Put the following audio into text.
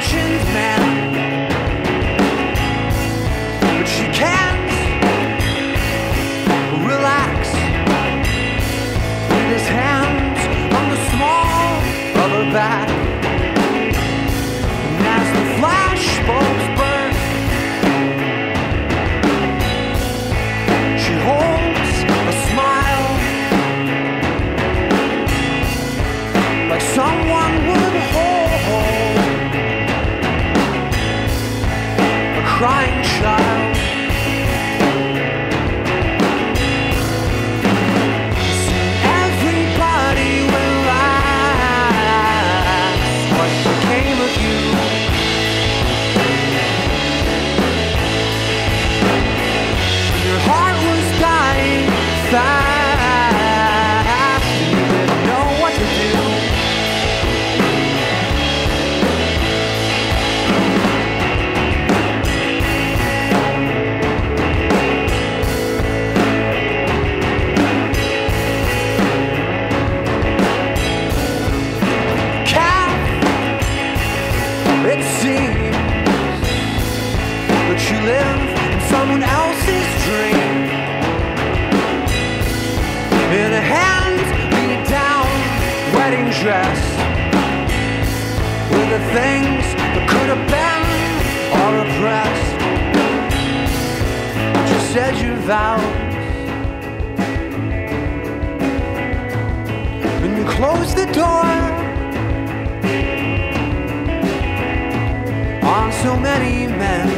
mentioned that you live in someone else's dream. In a hand-me-down wedding dress, with the things that could have been are oppressed. But you said your vows, and you closed the door. on so many men.